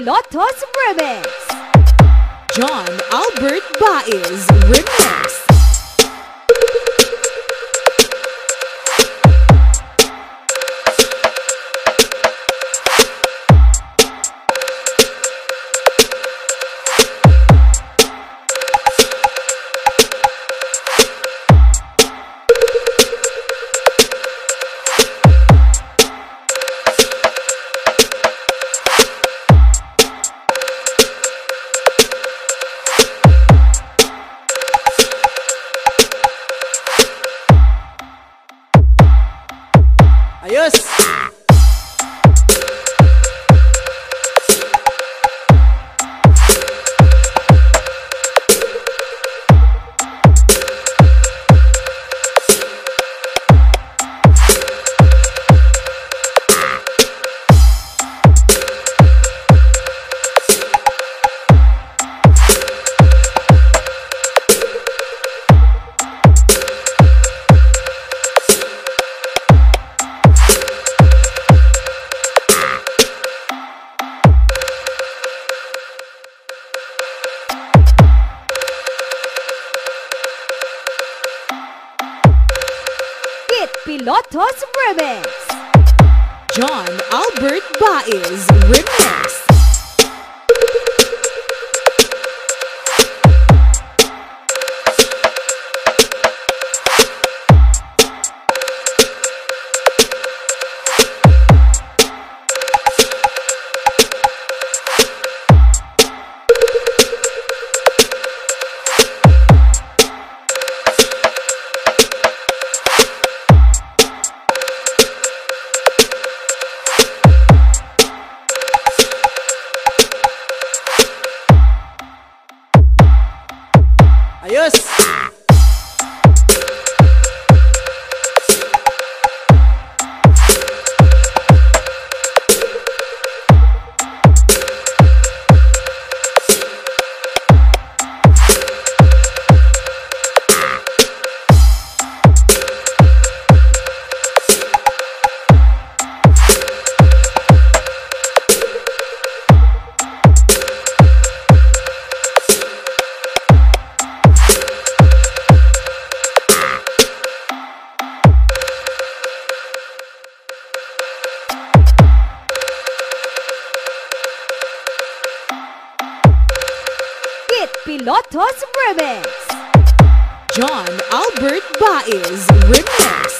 Pilotos Remix. John Albert Baez Remix. Ayos! Pilotos Remix. John Albert Baez Remix. Hit Pilotos Remix. John Albert Baez Remix.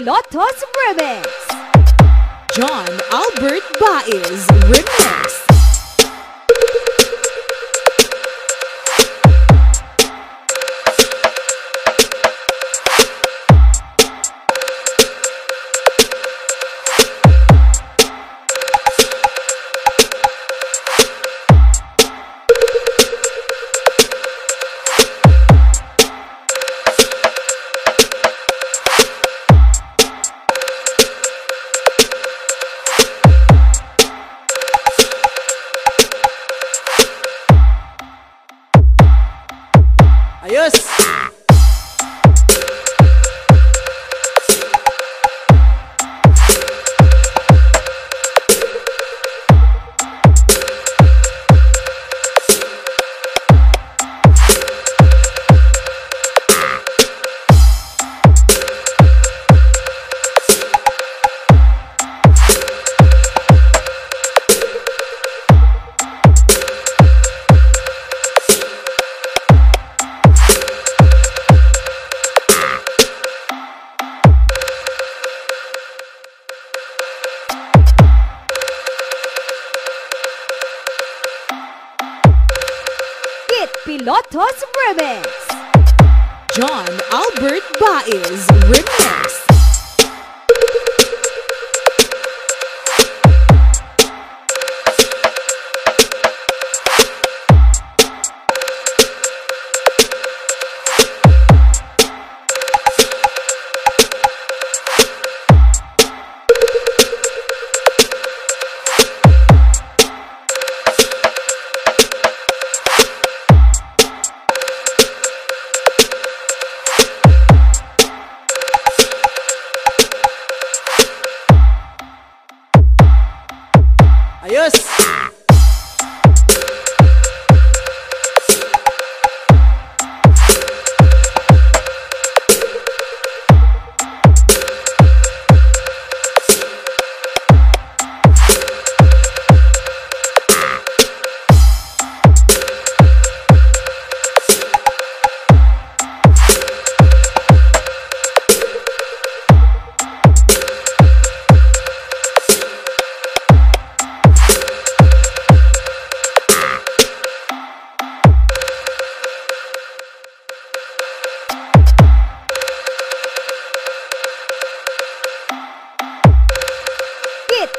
Hit Pilotos Remix. John Albert Baez Remix. Ayos! Pilotos Remix. John Albert Baez Remix.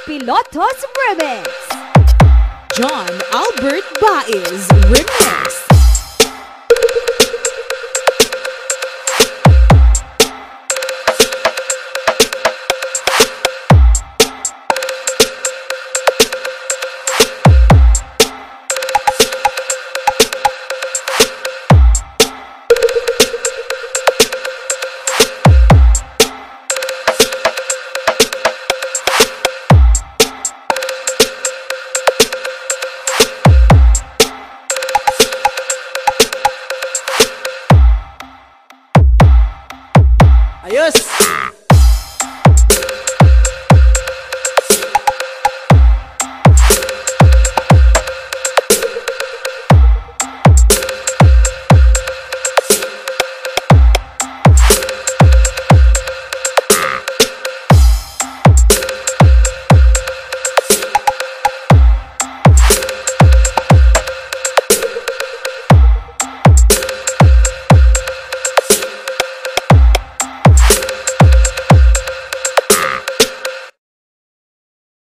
Pilotos Remix. John Albert Baez Remix.